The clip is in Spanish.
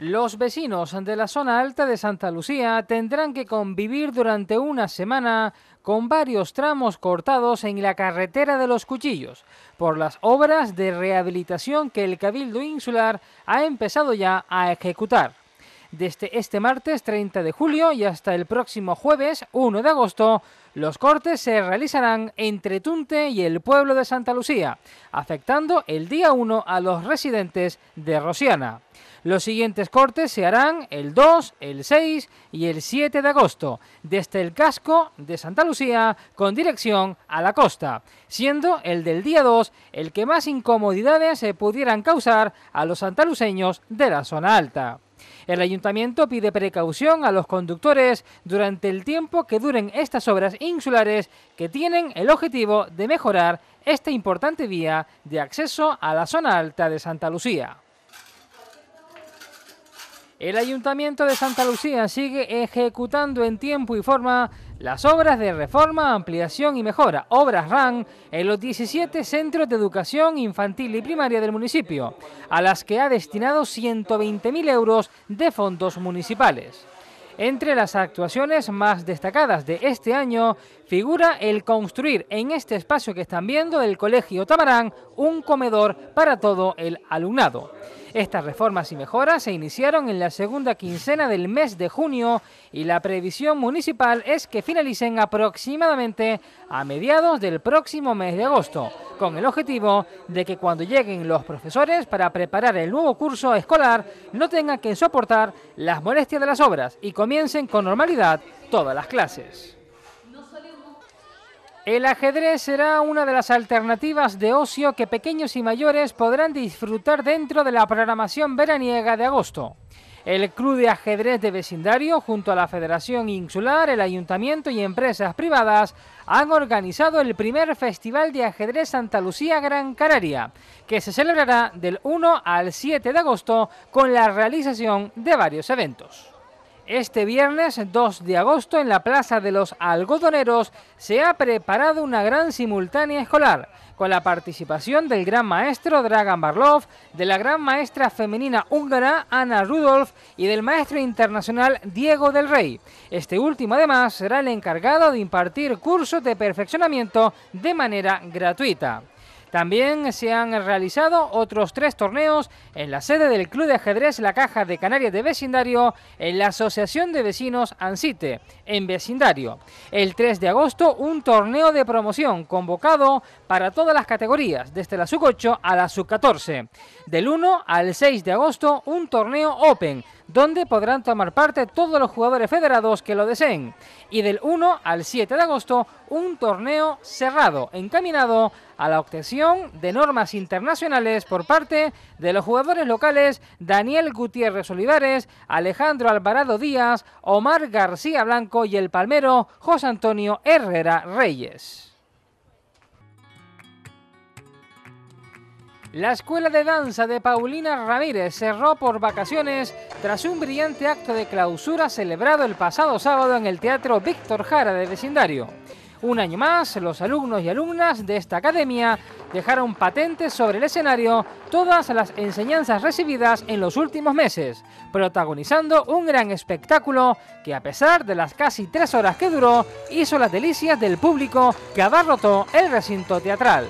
Los vecinos de la zona alta de Santa Lucía tendrán que convivir durante una semana con varios tramos cortados en la carretera de los Cuchillos por las obras de rehabilitación que el Cabildo Insular ha empezado ya a ejecutar. Desde este martes 30 de julio y hasta el próximo jueves 1 de agosto, los cortes se realizarán entre Tunte y el pueblo de Santa Lucía, afectando el día 1 a los residentes de Rosiana. Los siguientes cortes se harán el 2, el 6 y el 7 de agosto, desde el casco de Santa Lucía con dirección a la costa, siendo el del día 2 el que más incomodidades se pudieran causar a los santaluceños de la zona alta. El ayuntamiento pide precaución a los conductores durante el tiempo que duren estas obras insulares que tienen el objetivo de mejorar esta importante vía de acceso a la zona alta de Santa Lucía. El Ayuntamiento de Santa Lucía sigue ejecutando en tiempo y forma las obras de reforma, ampliación y mejora, obras RAN, en los 17 centros de educación infantil y primaria del municipio, a las que ha destinado 120.000 euros de fondos municipales. Entre las actuaciones más destacadas de este año figura el construir en este espacio que están viendo del Colegio Tamarán un comedor para todo el alumnado. Estas reformas y mejoras se iniciaron en la segunda quincena del mes de junio y la previsión municipal es que finalicen aproximadamente a mediados del próximo mes de agosto, con el objetivo de que cuando lleguen los profesores para preparar el nuevo curso escolar no tengan que soportar las molestias de las obras y comiencen con normalidad todas las clases. El ajedrez será una de las alternativas de ocio que pequeños y mayores podrán disfrutar dentro de la programación veraniega de agosto. El Club de Ajedrez de Vecindario, junto a la Federación Insular, el Ayuntamiento y empresas privadas, han organizado el primer Festival de Ajedrez Santa Lucía Gran Canaria, que se celebrará del 1 al 7 de agosto con la realización de varios eventos. Este viernes 2 de agosto en la Plaza de los Algodoneros se ha preparado una gran simultánea escolar con la participación del gran maestro Dragan Barlov, de la gran maestra femenina húngara Ana Rudolf y del maestro internacional Diego del Rey. Este último además será el encargado de impartir cursos de perfeccionamiento de manera gratuita. También se han realizado otros tres torneos en la sede del Club de Ajedrez La Caja de Canarias de Vecindario, en la Asociación de Vecinos ANSITE, en Vecindario. El 3 de agosto, un torneo de promoción convocado para todas las categorías, desde la sub-8 a la sub-14. Del 1 al 6 de agosto, un torneo Open donde podrán tomar parte todos los jugadores federados que lo deseen. Y del 1 al 7 de agosto, un torneo cerrado, encaminado a la obtención de normas internacionales por parte de los jugadores locales Daniel Gutiérrez Olivares, Alejandro Alvarado Díaz, Omar García Blanco y el palmero José Antonio Herrera Reyes. La escuela de danza de Paulina Ramírez cerró por vacaciones tras un brillante acto de clausura celebrado el pasado sábado en el Teatro Víctor Jara de vecindario. Un año más, los alumnos y alumnas de esta academia dejaron patentes sobre el escenario todas las enseñanzas recibidas en los últimos meses, protagonizando un gran espectáculo que a pesar de las casi tres horas que duró, hizo las delicias del público que abarrotó el recinto teatral.